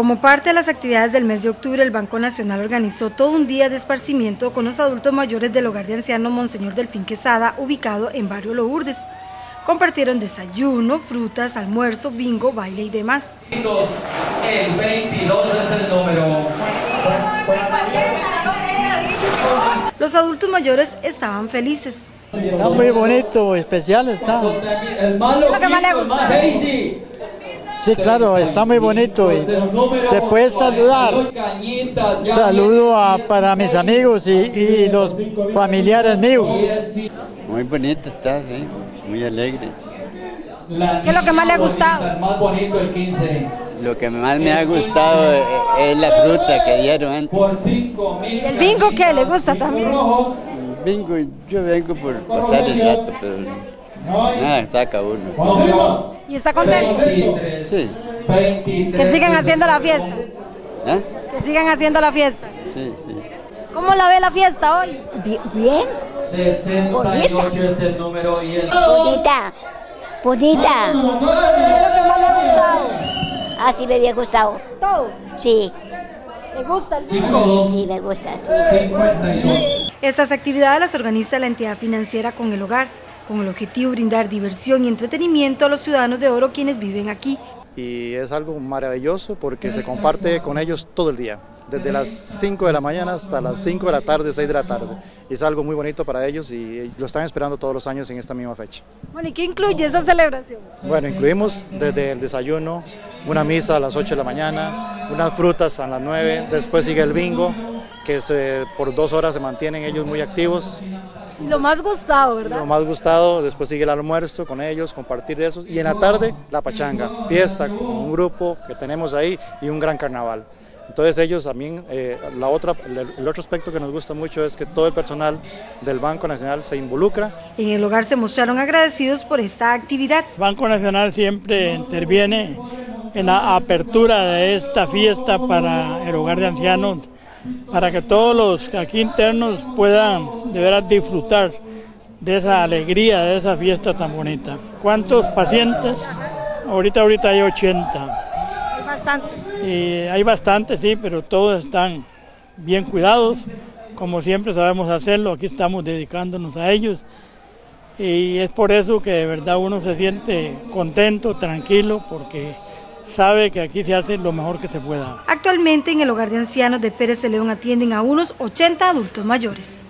Como parte de las actividades del mes de octubre, el Banco Nacional organizó todo un día de esparcimiento con los adultos mayores del hogar de ancianos Monseñor Delfín Quesada, ubicado en Barrio Lourdes. Compartieron desayuno, frutas, almuerzo, bingo, baile y demás. El 22 es el número. Los adultos mayores estaban felices. Está muy bonito, especial está. El malo ¿Qué es lo que más le gusta? Sí, claro, está muy bonito y se puede saludar. Saludo a, para mis amigos y, y los familiares míos. Muy bonito está, sí, muy alegre. ¿Qué es lo que más le ha gustado? El más bonito el 15. Lo que más me ha gustado es, es la fruta que dieron antes. Por 5 mil. ¿El bingo qué? ¿Le gusta también? Vengo, yo vengo por pasar el rato, pero nada, está uno. ¿Y está contento? 23. Sí, 23. Que sigan haciendo la fiesta. ¿ah? Que sigan haciendo la fiesta. Sí, sí. ¿Cómo la ve la fiesta hoy? Bien, 68 es el número y el. bonita, bonita. Así me había gustado. Todo. Sí, ¿Le gusta el? 52. sí me gusta. Sí. 52. Estas actividades las organiza la entidad financiera con el hogar, con el objetivo de brindar diversión y entretenimiento a los ciudadanos de Oro quienes viven aquí. y es algo maravilloso porque se comparte con ellos todo el día, desde las 5 de la mañana hasta las 5 de la tarde, 6 de la tarde. Es algo muy bonito para ellos y lo están esperando todos los años en esta misma fecha. Bueno, ¿y qué incluye esa celebración? Bueno, incluimos desde el desayuno, una misa a las 8 de la mañana, unas frutas a las 9, después sigue el bingo, que se- por dos horas se mantienen ellos muy activos, Y lo más gustado, ¿verdad? lo más gustado, después sigue el almuerzo con ellos, compartir de esos, y en la tarde la pachanga, fiesta con un grupo que tenemos ahí y un gran carnaval. Entonces ellos también, eh, la otra, el, el otro aspecto que nos gusta mucho es que todo el personal del Banco Nacional se involucra En el hogar se mostraron agradecidos por esta actividad. Banco Nacional siempre interviene en la apertura de esta fiesta para el hogar de ancianos, para que todos los aquí internos puedan de veras disfrutar de esa alegría, de esa fiesta tan bonita. ¿Cuántos pacientes? Ahorita, ahorita hay 80. Hay bastante. Y hay bastantes, sí, pero todos están bien cuidados, como siempre sabemos hacerlo, aquí estamos dedicándonos a ellos. Y es por eso que de verdad uno se siente contento, tranquilo, porque sabe que aquí se hace lo mejor que se pueda. Actualmente en el hogar de ancianos de Pérez de León atienden a unos 80 adultos mayores.